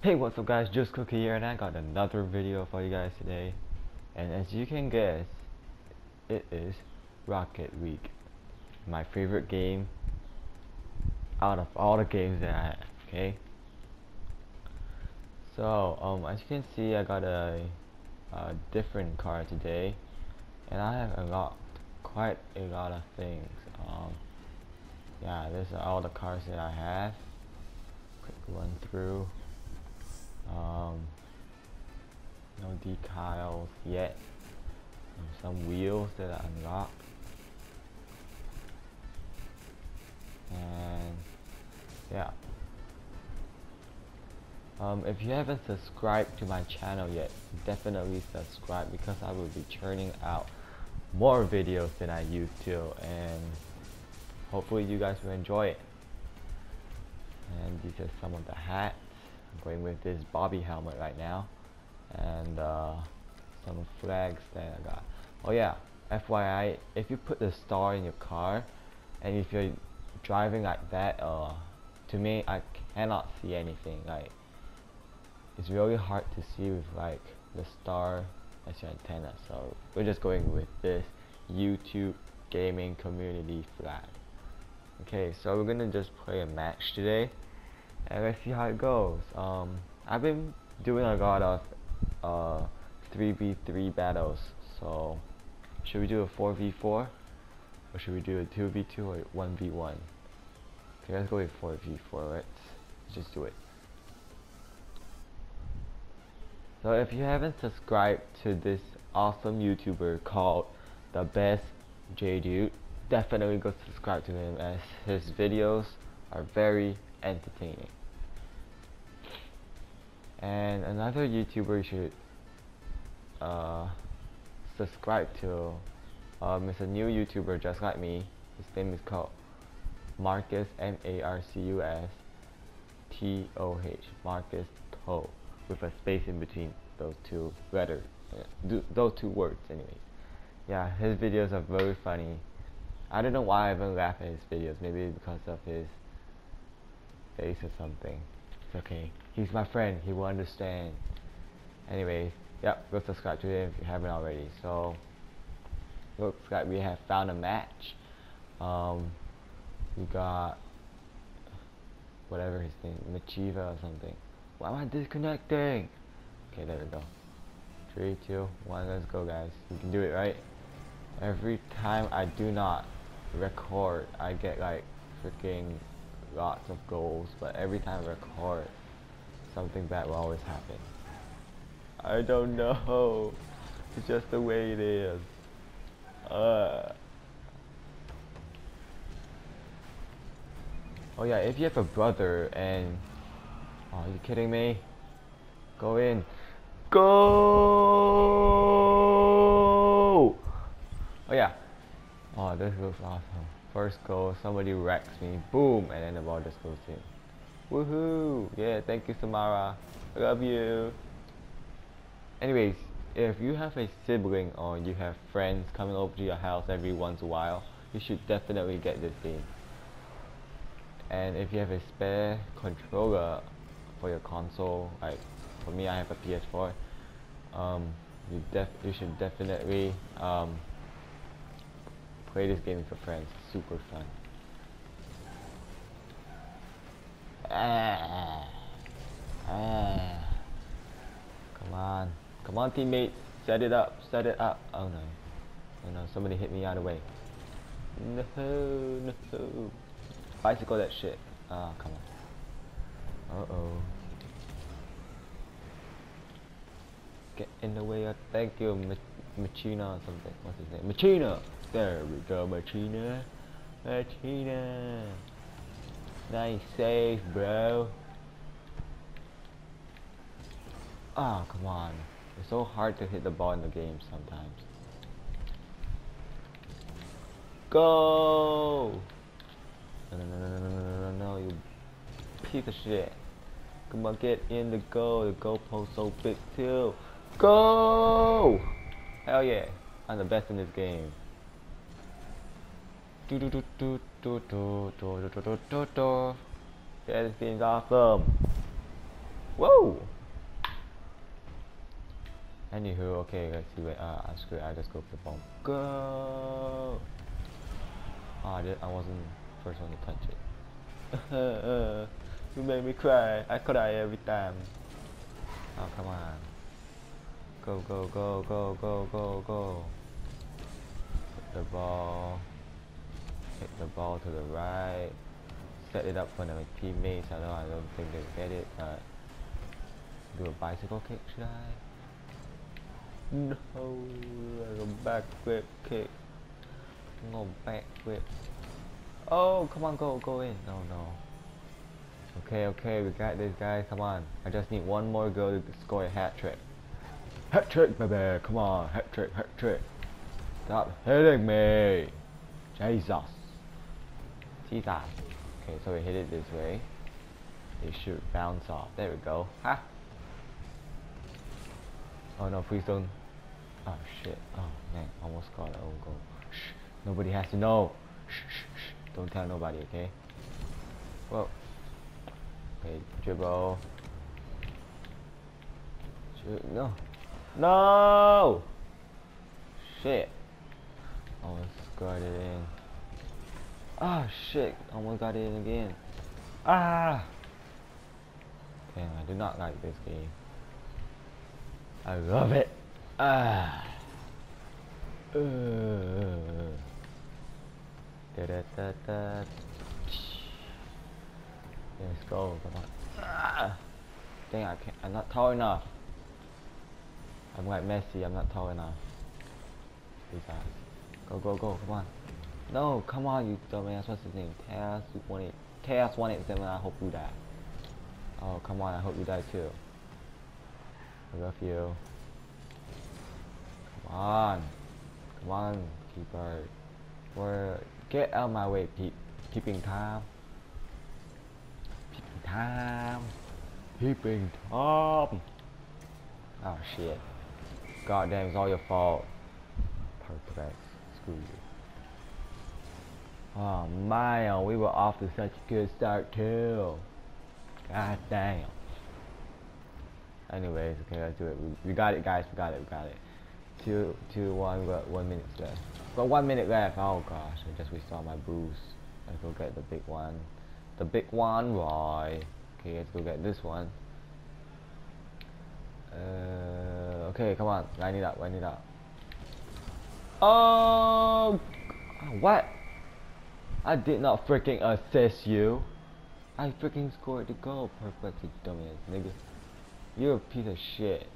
Hey what's up guys, Juice Cookie here and I got another video for you guys today. And as you can guess it is Rocket League. My favorite game out of all the games that I have okay? So um as you can see I got a, a different car today and I have unlocked quite a lot of things. Um yeah these are all the cars that I have. Quick run through um, no decals yet. some wheels that are unlocked. And yeah. Um, if you haven't subscribed to my channel yet, definitely subscribe because I will be churning out more videos than I used to and hopefully you guys will enjoy it. And these are some of the hats. I'm going with this Bobby helmet right now and uh, some flags that I got. Oh yeah, FYI, if you put the star in your car and if you're driving like that, uh, to me I cannot see anything. Like it's really hard to see with like the star as your antenna. So we're just going with this YouTube gaming community flag. Okay, so we're gonna just play a match today and let's see how it goes. Um, I've been doing a lot of uh, 3v3 battles, so should we do a 4v4? Or should we do a 2v2 or 1v1? Okay, let's go with 4v4, let's just do it. So if you haven't subscribed to this awesome YouTuber called The Best J Dude, definitely go subscribe to him as his videos are very entertaining. Another YouTuber you should uh, subscribe to um, is a new YouTuber just like me. His name is called Marcus M A R C U S T O H Marcus Toh with a space in between those two letters, yeah, those two words anyway. Yeah, his videos are very funny. I don't know why I even laugh at his videos. Maybe because of his face or something. It's okay. He's my friend. He will understand. Anyway, yep, go subscribe to him if you haven't already. So, looks like we have found a match. Um, we got whatever his name, Machiva or something. Why am I disconnecting? Okay, there we go. Three, two, one, let's go guys. You can do it, right? Every time I do not record, I get like freaking lots of goals, but every time I record, something bad will always happen. I don't know. It's just the way it is. Uh. Oh yeah, if you have a brother and... Oh, are you kidding me? Go in. Go! Oh yeah. Oh, this looks awesome. First goal, somebody wrecks me. Boom! And then the ball just goes in. Woohoo! Yeah, thank you, Samara. I love you. Anyways, if you have a sibling or you have friends coming over to your house every once in a while, you should definitely get this game. And if you have a spare controller for your console, like for me, I have a PS4. Um, you def you should definitely um, play this game with your friends. Super fun. Ah. Ah. Come on. Come on, teammate. Set it up. Set it up. Oh no. Oh no. Somebody hit me out of the way. No. No. Bicycle that shit. Oh, come on. Uh oh. Get in the way of. Thank you, Machina or something. What's his name? Machina! There we go, Machina. Machina. Nice save, bro. Ah, oh, come on. It's so hard to hit the ball in the game sometimes. Go! No, no, no, no, no, no, no, no, you piece of shit. Come on, get in the goal. The goal post so big too. Go! Hell yeah. I'm the best in this game. Do do do do do do do do do do do. Yeah, this game's awesome. Whoa! Anywho, okay, let's see what, uh, screw it, I just go for the bomb. Go! Oh, I, I wasn't first one to touch it. you made me cry. I cry every time. Oh, come on. Go, go, go, go, go, go, go. Hit the ball. Hit the ball to the right. Set it up for my teammates. I know I don't think they get it, but do a bicycle kick, should I? No, like a back flip kick. No back flip. Oh, come on, go, go in. No, no. Okay, okay, we got this, guys. Come on. I just need one more goal to score a hat trick. Hat trick, baby. Come on, hat trick, hat trick. Stop hitting me. Jesus. Jesus. Okay, so we hit it this way. It should bounce off. There we go. Ha. Oh no, please don't. Oh shit. Oh man, almost got an own oh, goal. Shh. Nobody has to know. Shh, shh, shh. Don't tell nobody, okay? Whoa. Okay, dribble. No. No! Shit. Almost got it in. Ah, shit. Almost got it in again. Ah! Damn, I do not like this game. I love it. Ah. Uh. Da da da da. Let's go. Come on. Ah. Dang, I can't. I'm not tall enough. I'm like Messi. I'm not tall enough. These guys. Go, go, go. Come on. No, come on, you dumbass. What's his name? Wanted. Tass wanted seven. I hope you die. Oh, come on. I hope you die too. I love you. Come on. Come on, keeper. Where get out of my way, keep keeping time. Keeping time. Keeping time. Oh shit. God damn, it's all your fault. Perfect. Screw you. Oh man, we were off to such a good start too. God damn. Anyways, okay, let's do it. We, got it, guys. We got it. We got it. Two, two, one. We got one minute left. We got one minute left. Oh gosh, I just restart my boost. Let's go get the big one. The big one, right? Okay, let's go get this one. Uh, okay, come on. Line it up. Line it up. Oh, what? I did not freaking assist you. I freaking scored the goal. Perfect, dumbass nigga. You're a piece of shit.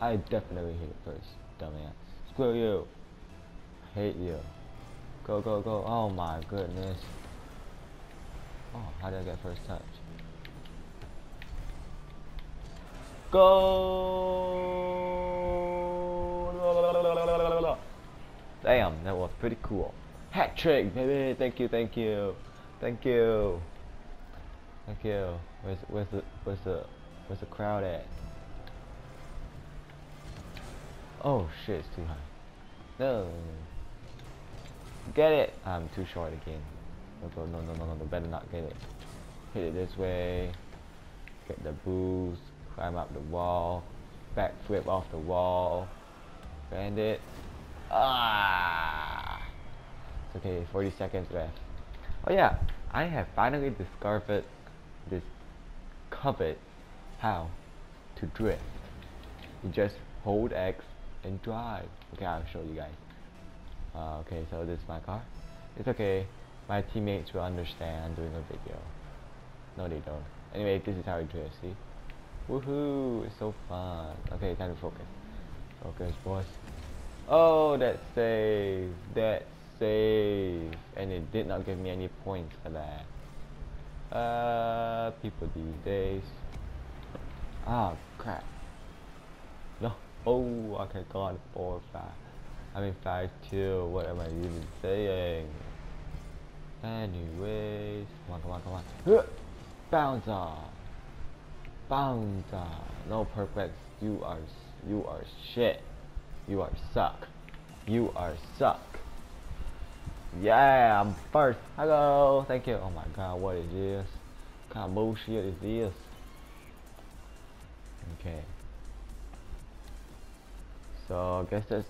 I definitely hit it first, dumbass. Screw you. Hate you. Go, go, go. Oh my goodness. Oh, how did I get first touch? Go! Damn, that was pretty cool. Hat trick, baby. Thank you, thank you, thank you, thank you. Where's where's the where's the where's the crowd at? Oh shit, it's too high. No. Get it! I'm too short again. No, no, no, no, no, no, better not get it. Hit it this way. Get the boost. Climb up the wall. Backflip off the wall. Bend it. Ah! Okay, 40 seconds left. Oh yeah, I have finally discovered this covered how to drift. You just hold X and drive. Okay, I'll show you guys. Uh, okay, so this is my car. It's okay. My teammates will understand I'm doing a video. No, they don't. Anyway, this is how you drift, see? Woohoo! It's so fun. Okay, time to focus. Focus, boys. Oh, that save. That save. And it did not give me any points for that. Uh, people these days. Ah, crap. No. Oh, okay, God, four, five. I mean, five, two. What am I even saying? Anyways, come on, come on, come on. Bounce off. Bounce off. No perfect. You are, you are shit. You are suck. You are suck. Yeah, I'm first. Hello. Thank you. Oh my god, what is this? What kind of bullshit is this? okay so I guess that's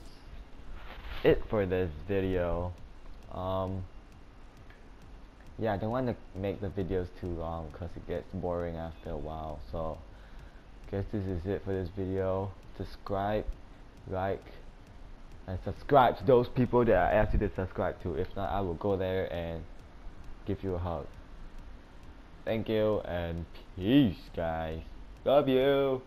it for this video um yeah I don't want to make the videos too long because it gets boring after a while so I guess this is it for this video subscribe like and subscribe to those people that I asked you to subscribe to. If not I will go there and give you a hug. Thank you and peace guys. Love you